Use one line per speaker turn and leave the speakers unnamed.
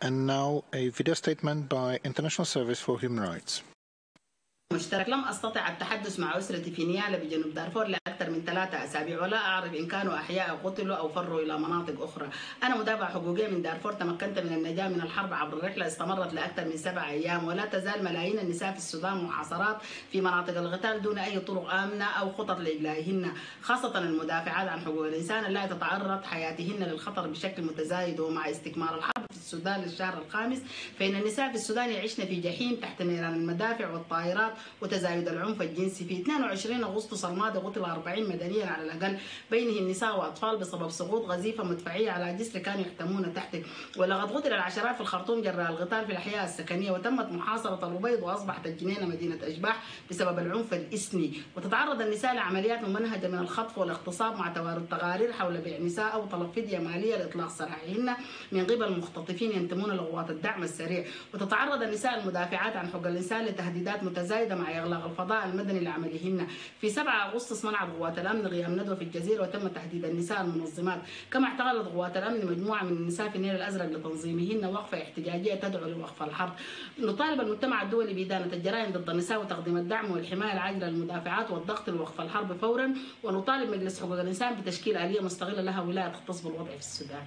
And now a video statement by International Service for Human Rights.
مشترك لم أستطع التحدث مع أسرتي في نيالا بجنوب دارفور لأكثر من ثلاثة أسابيع ولا أعرف إن كانوا أحياء أو قتلوا أو فروا إلى مناطق أخرى. أنا مدافع حقوقية من دارفور تمكنت من النجاة من الحرب عبر رحلة استمرت لأكثر من سبع أيام ولا تزال ملايين النساء في السودان محاصرات في مناطق القتال دون أي طرق آمنة أو خطط لإجلائهن خاصة المدافعات عن حقوق الإنسان التي تتعرض حياتهن للخطر بشكل متزايد. ومع استكمال الحرب في السودان للشهر الخامس فإن النساء في السودان يعيشن في جحيم تحت نيران المدافع والطائرات وتزايد العنف الجنسي. في 22 أغسطس الماضي قتل 40 مدنيا على الأقل بينهم نساء وأطفال بسبب سقوط غزيفة مدفعية على جسر كانوا يحتمون تحته. ولقد قتل العشرات في الخرطوم جراء القتال في الأحياء السكنية وتمت محاصرة الأبيض وأصبحت الجنينة مدينة أشباح بسبب العنف الإثني وتتعرض النساء لعمليات ممنهجة من الخطف والاغتصاب مع توارد تقارير حول بيع نساء أو طلب فدية مالية لإطلاق سراحهن. من قبل مختطفين ينتمون لقوات الدعم السريع. وتتعرض النساء المدافعات عن حقوق الإنسان لتهديدات متزايدة مع إغلاق الفضاء المدني لعملهن. في 7 أغسطس منعت قوات الأمن قيام ندوة في الجزيرة وتم تهديد النساء المنظمات. كما اعتقلت قوات الأمن مجموعة من النساء في النيل الأزرق لتنظيمهن وقفة احتجاجية تدعو لوقف الحرب. نطالب المجتمع الدولي بإدانة الجرائم ضد النساء وتقديم الدعم والحماية العاجلة للمدافعات والضغط لوقف الحرب فورا. ونطالب مجلس حقوق الإنسان بتشكيل آلية مستقلة لها ولاية تختص بالوضع في السودان.